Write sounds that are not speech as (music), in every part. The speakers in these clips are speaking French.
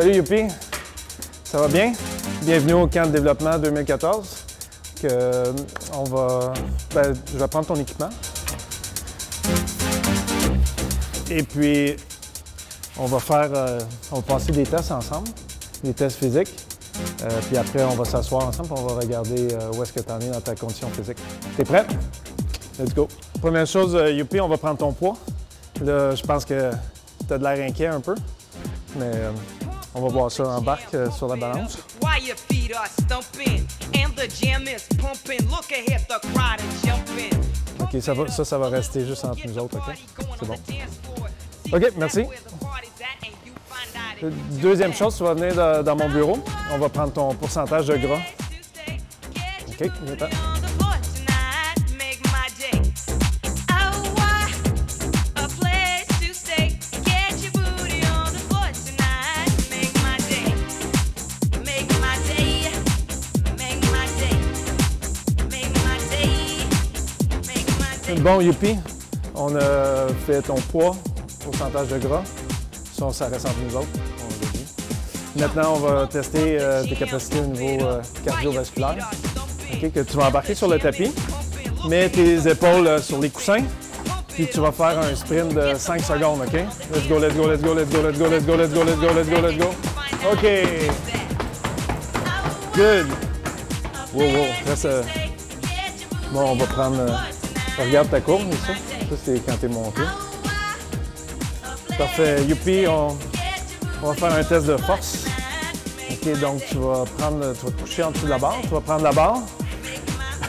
Salut Youpi, ça va bien? Bienvenue au camp de développement 2014. Que, euh, on va, ben, je vais prendre ton équipement. Et puis, on va faire, euh, on va passer des tests ensemble, des tests physiques. Euh, puis après, on va s'asseoir ensemble et on va regarder où est-ce que tu en es dans ta condition physique. T'es prêt? Let's go. Première chose, Youpi, on va prendre ton poids. Là, je pense que tu as de l'air inquiet un peu, mais on va voir ça. Embarque euh, sur la balance. Why your feet are stumping and the jam is pumping. Look ahead, the crowd is jumping. OK, ça, va, ça, ça va rester juste entre nous autres, OK? C'est bon. OK, merci. Deuxième chose, tu vas venir dans, dans mon bureau. On va prendre ton pourcentage de gras. OK, attends. Bon, Youpi, on a fait ton poids, pourcentage de gras. Ça, ça reste entre nous autres, on l'a dit. Maintenant, on va tester euh, tes capacités au niveau euh, cardiovasculaire. OK, que tu vas embarquer sur le tapis. Mets tes épaules euh, sur les coussins. Puis tu vas faire un sprint de 5 secondes, OK? Let's go, let's go, let's go, let's go, let's go, let's go, let's go, let's go, let's go, let's go. OK. Good. Wow, wow. Reste, Bon, on va prendre... Regarde ta courbe, ça. Ça, c'est quand t'es monté. Parfait. Youpi, on, on va faire un test de force. OK, donc tu vas prendre, tu vas te coucher en dessous de la barre. Tu vas prendre la barre.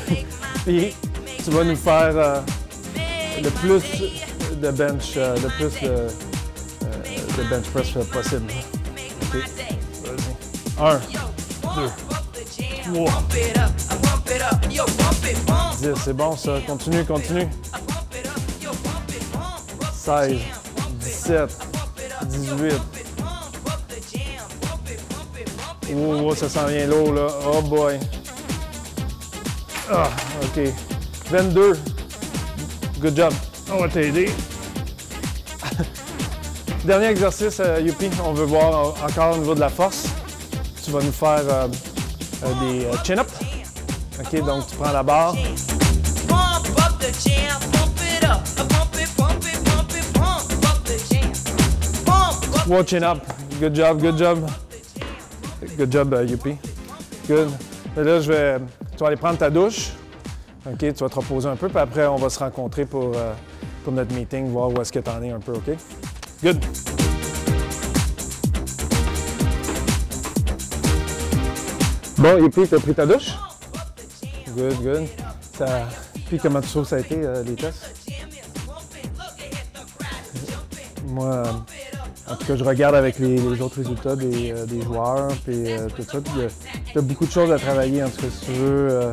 (laughs) Puis tu vas nous faire euh, le plus de bench, euh, le plus de, euh, de bench press possible. OK. Vas-y. Un, deux, trois. 10, c'est bon ça. Continue, continue. 16, 17, 18. Oh, oh, ça sent bien lourd là. Oh boy. Ah, OK. 22. Good job. On va t'aider. (laughs) Dernier exercice, euh, Youpi. On veut voir encore au niveau de la force. Tu vas nous faire euh, euh, des euh, chin-ups. OK, donc tu prends la barre. Pump it up, Trois. Good job, good job. Good job, uh, Youpi. Good. Et là, je vais. Tu vas aller prendre ta douche. OK, tu vas te reposer un peu, puis après, on va se rencontrer pour, euh, pour notre meeting, voir où est-ce que tu en es un peu, OK? Good. Bon, Youpi, t'as pris ta douche? Good, good. Ça... Puis comment tu trouves ça a été, euh, les tests? Moi, en tout cas, je regarde avec les, autres résultats des, euh, joueurs, puis euh, tout ça. Tu as beaucoup de choses à travailler. En tout cas, si tu veux,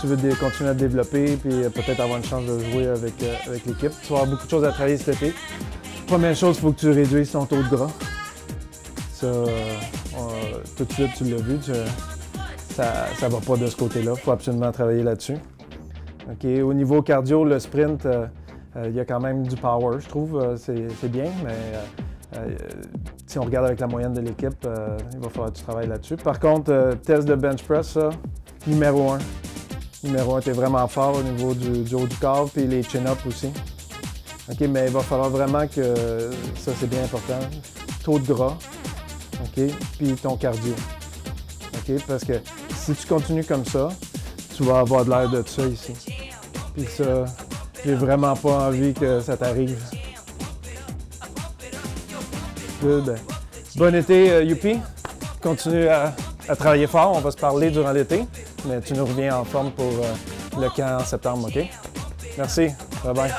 tu veux continuer à te développer, puis peut-être avoir une chance de jouer avec, l'équipe, tu vas avoir beaucoup de choses à travailler cet été. Première chose, il faut que tu réduises ton taux de gras. Ça, tout de suite, tu l'as vu, ça ne va pas de ce côté-là. Il faut absolument travailler là-dessus. Au niveau cardio, le sprint, euh, euh, il y a quand même du power, je trouve. Euh, c'est bien, mais si on regarde avec la moyenne de l'équipe, il va falloir que tu travailles là-dessus. Par contre, test de bench press, ça, numéro un. Numéro un, tu es vraiment fort au niveau du, du haut du corps, puis les chin-ups aussi. Mais il va falloir vraiment que, ça c'est bien important, taux de gras, OK, puis ton cardio. OK, parce que si tu continues comme ça, tu vas avoir de l'air de ça ici. Puis ça, j'ai vraiment pas envie que ça t'arrive. Good. Bon été, euh, Youpi. Continue à, travailler fort. On va se parler durant l'été, mais tu nous reviens en forme pour euh, le camp en septembre, OK? Merci. Bye bye.